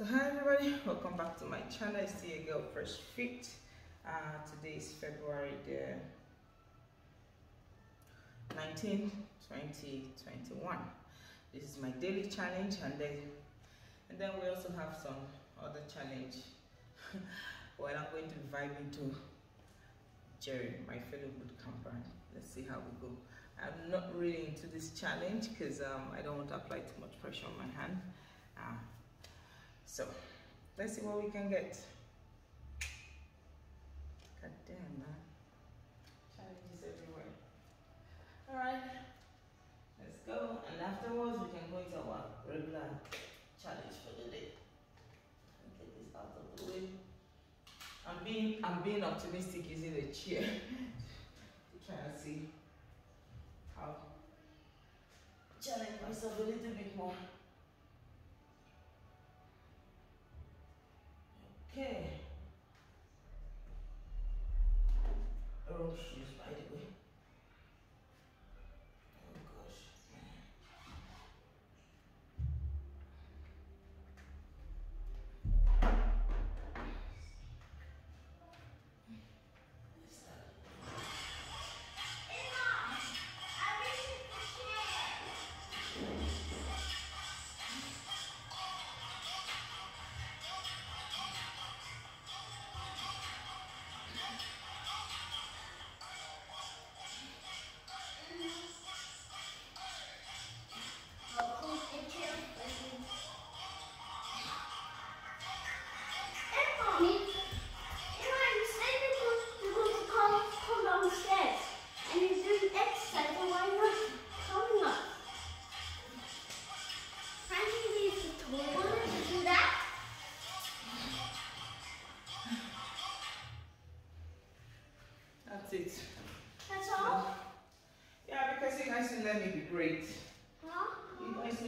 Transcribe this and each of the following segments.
So hi everybody, welcome back to my channel. It's your girl Presh Fit. Uh, today is February the 19, 2021. This is my daily challenge and then and then we also have some other challenge where I'm going to be vibing to Jerry, my fellow boot camper. Let's see how we go. I'm not really into this challenge because um, I don't want to apply too much pressure on my hand. Uh, so let's see what we can get. God damn, man. Challenges everywhere. All right, let's go. And afterwards, we can go into our regular challenge for the day. Get this out of the way. I'm being, I'm being optimistic using the chair to try and see how challenge myself a little bit more.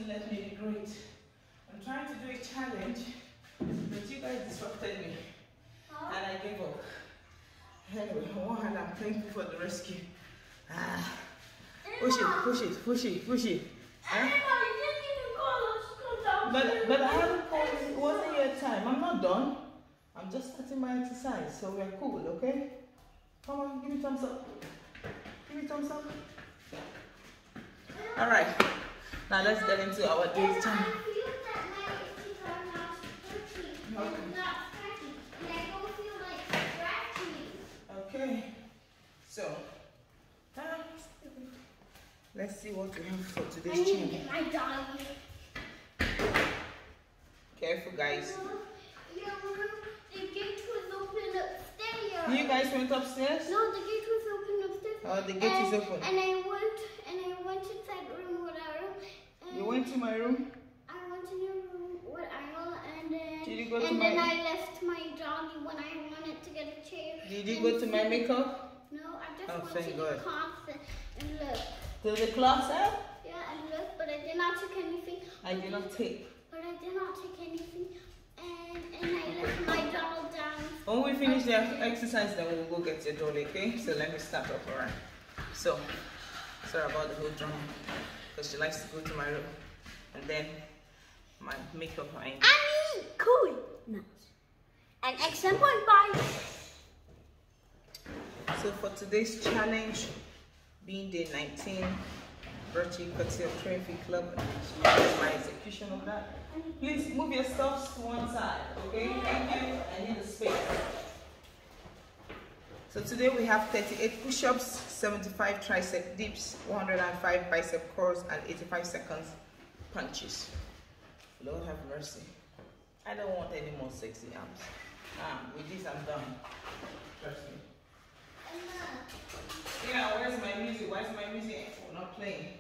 Will let me be great. I'm trying to do a challenge, but you guys disrupted me. Huh? And I gave up. Anyway, on one hand, I'm thankful for the rescue. Ah, push it, push it, push it, push it. Huh? But but I haven't called it wasn't your time. I'm not done. I'm just starting my exercise, so we're cool, okay? Come on, give me thumbs up. Give me thumbs up. Alright. Now let's get into our day's time. Okay. So uh, let's see what we have for today's need to challenge. get my doggy. Careful guys. Your room, the gate was open upstairs. You guys went upstairs? No, the gate was open upstairs. Oh, the gate is open. And I went, and I went inside the room with Arnold. and You went to my room? I went in your room with Arnold, and then. Did you go to and my- then I left my doggy when I wanted to get a chair. Did you go to my makeup? No, I just Oh, went to God. the closet and look. To the closet? Yeah, and look, but I did not take anything. I did not take. But I did not take anything, and and I left my doll down. When we finish the exercise, then we'll go get your dolly, okay? So let me start off, alright? So, sorry about the whole drama, because she likes to go to my room. And then my makeup, I Annie, cool. Nice. An excellent point. So for today's challenge, being day 19, Birchie Cocktail Trophy Club, and my execution of that. Please move your stuffs to one side, okay? Thank you. I need a space. So today we have 38 push-ups, 75 tricep dips, 105 bicep curls, and 85 seconds punches. Lord have mercy. I don't want any more sexy arms. Ah, with this I'm done. Trust me. Yeah, where's my music? Why is my music not playing?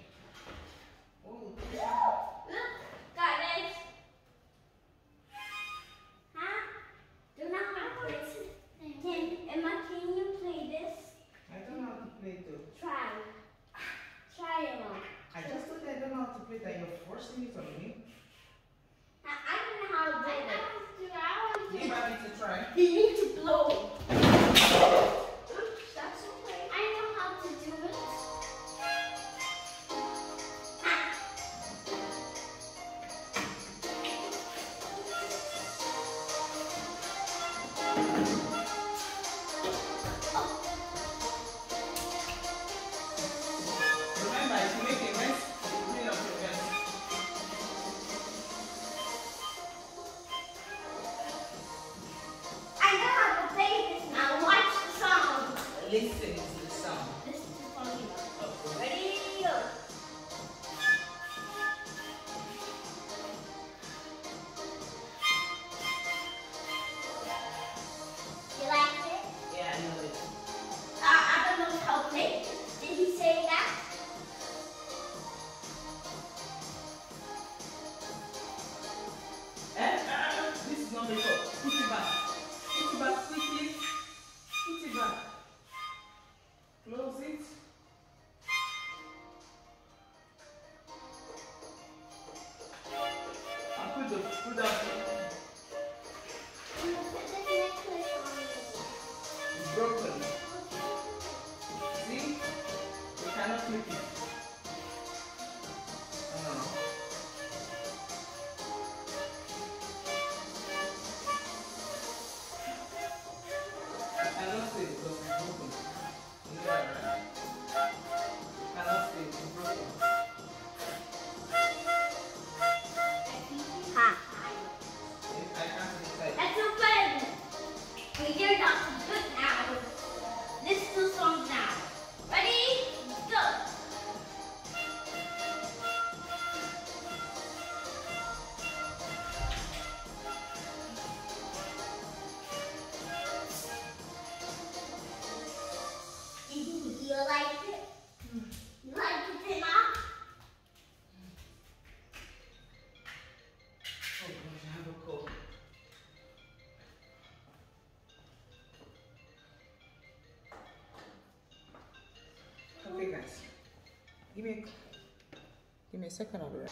second order.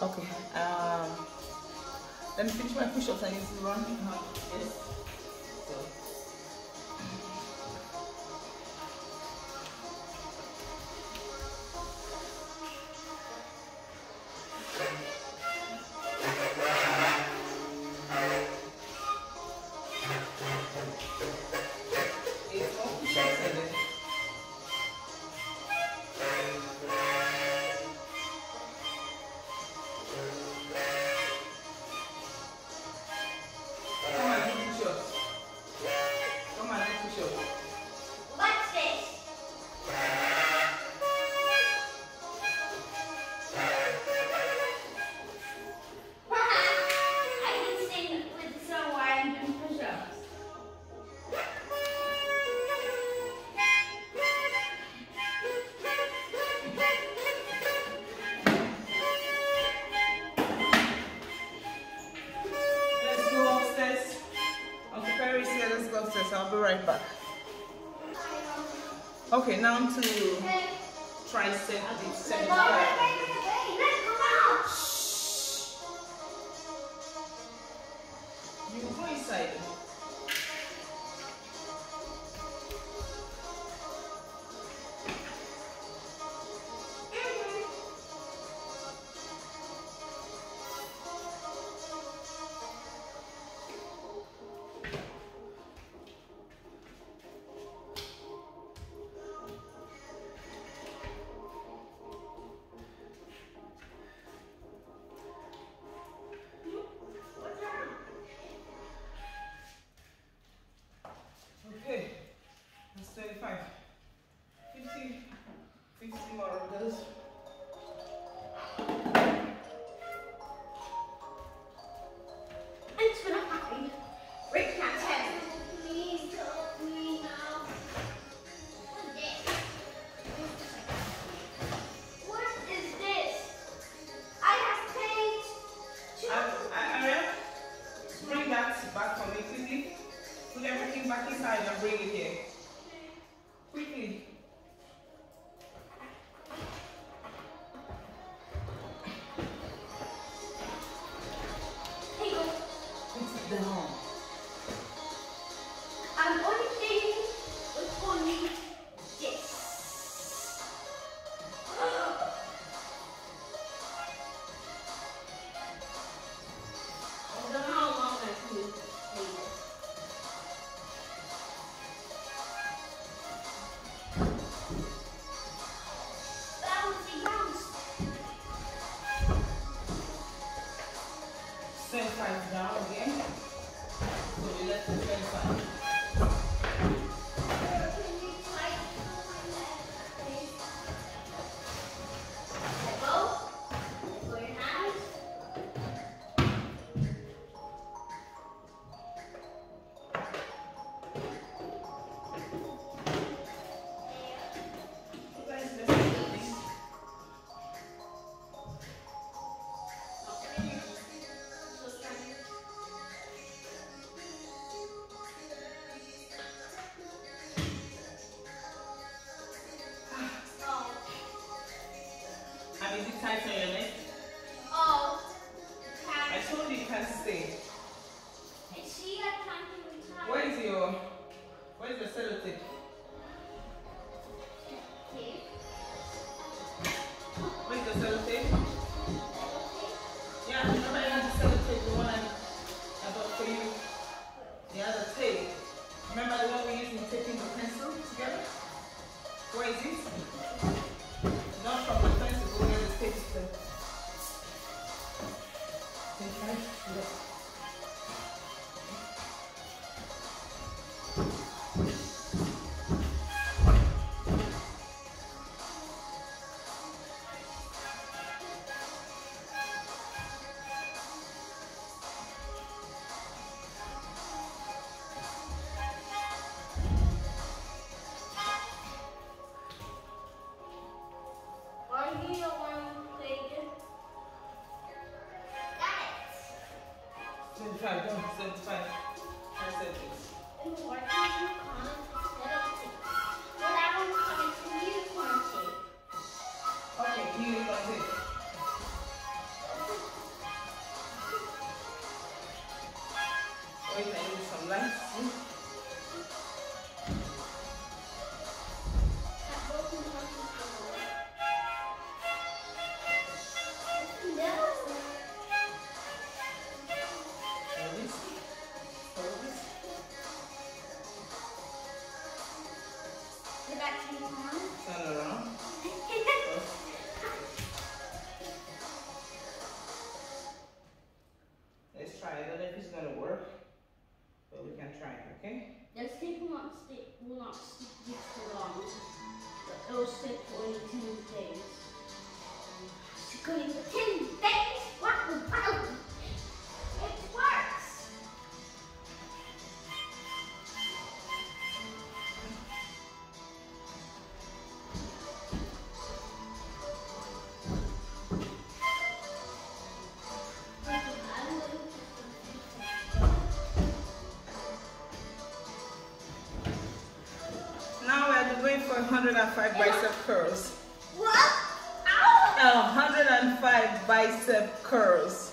Okay, um, let me finish my push-ups and you run. Yes. Okay, now to tricep dip. Let's try. I don't know if it's gonna work, but we can try it, okay? This tape will not stick will not stick you for long. But it'll stick for only ten days. It's going to ten 105 bicep curls. What? Ow! 105 bicep curls.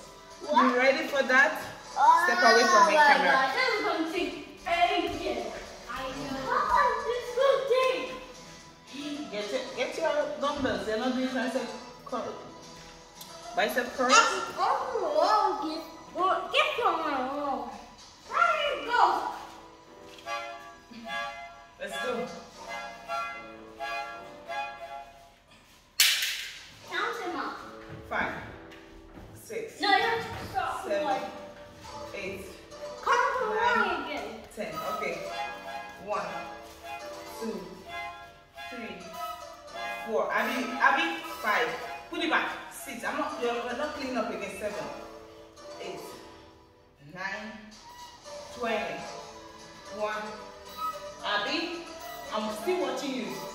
What? You ready for that? Oh, Step away from my camera. This is going to take ages. I know. How this will take? Get, your, get your dumbbells. They're not doing tricep curl. Bicep curls. Oh, oh, get, from my wall. There you go. Let's go. One, two, three, four. Abby, Abby, five. Put it back. Six. I'm not. You're, we're not cleaning up again. Seven, eight, nine, twenty. One. Abby, I'm still watching you.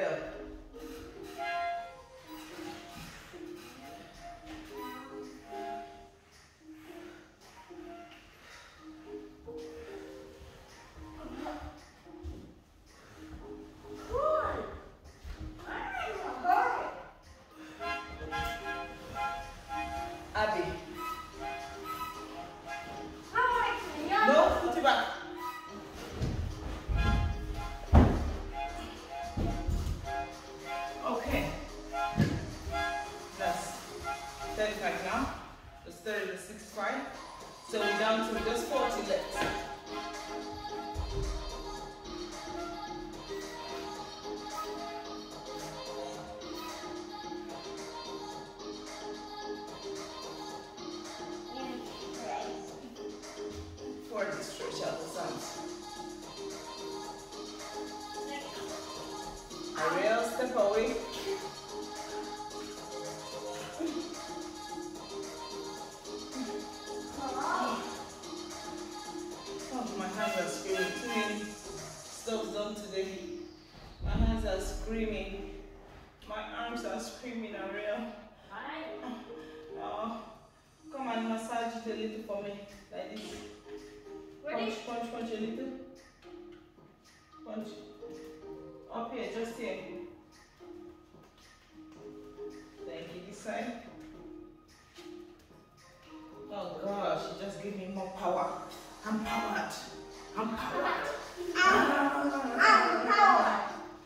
Hebreos down to just 40 left. Like this. Punch, punch, punch a little. Punch. Up here, just here. Thank you, this side. Oh gosh, she just gave me more power. I'm powered. I'm powered. Ah.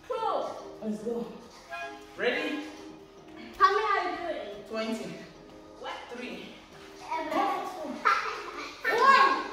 Two. Let's go. Ready? How many are you doing? 20. What? Three. One, two,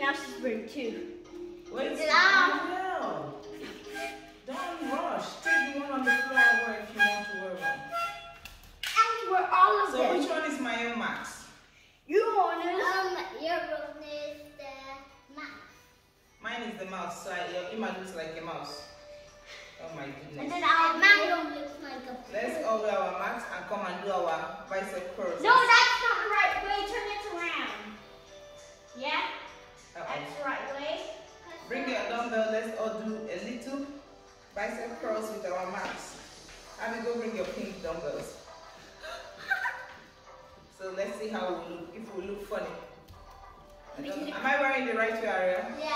was wearing three, now she's. Wait. Sit down. Don't rush. Take the one on the floor away if you want to wear one. And we're all of So them. which one is my own max? You want it? Um, your room is the map. Mine is the mouse, so I, your Ima looks like a mouse. Oh my And goodness. then I'll looks like a Let's all wear our max and come and do our bicep curls. No, that's not the right way. Turn it around. Yeah, Uh-oh. That's the right way. Bring your dumbbell. Let's all do a little bicep curls with our mats. Have you go bring your pink dumbbells. So let's see how we look. If we look funny. I Am I wearing the right way, Aria? Yeah.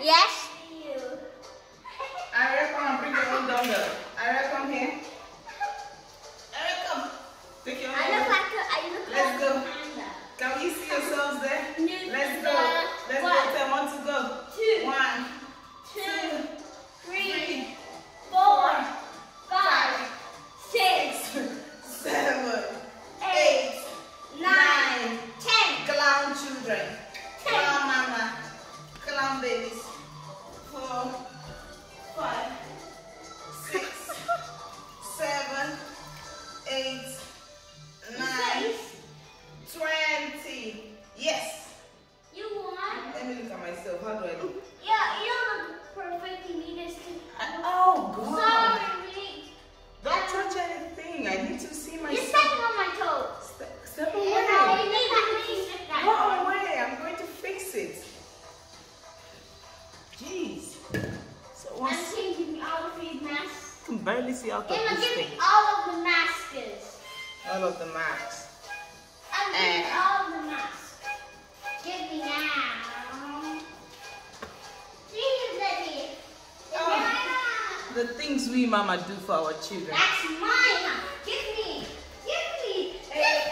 Yes. You. Aria, come and bring your own dumbbell. Aria, come here. Aria, come. Take your I look own. like a, I look Let's like go. A panda. Can we see yourselves there? New Let's go. the- Let's one, go. Ten, one to go. Two, One, Yes. You won. Let me look at myself. How do I look? Yeah, you look perfect. You need to. Oh God. Sorry. Don't touch anything. I need to see myself. You're stepping on my toes. Step, step You away. need to step Go that way. away. I'm going to fix it. Jeez. So And once can you give all of these masks? I can barely see out of Emma, this thing. all of the masks. All of the marks. And give me Eh. all The things we mama do for our children. That's mine. Give me. Give me. Give me.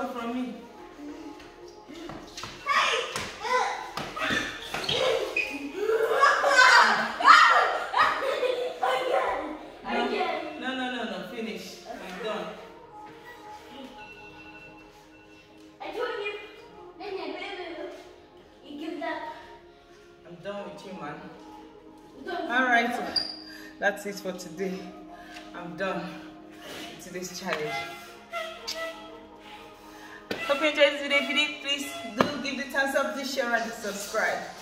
Away from me. No, no, no, no. Finish. I'm done. I'm done with you, man. All right. That's it for today. I'm done with today's challenge. Hope you enjoyed this video. If please do give the thumbs up, the share, and the subscribe.